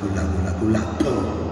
gula, gula, gula, todo.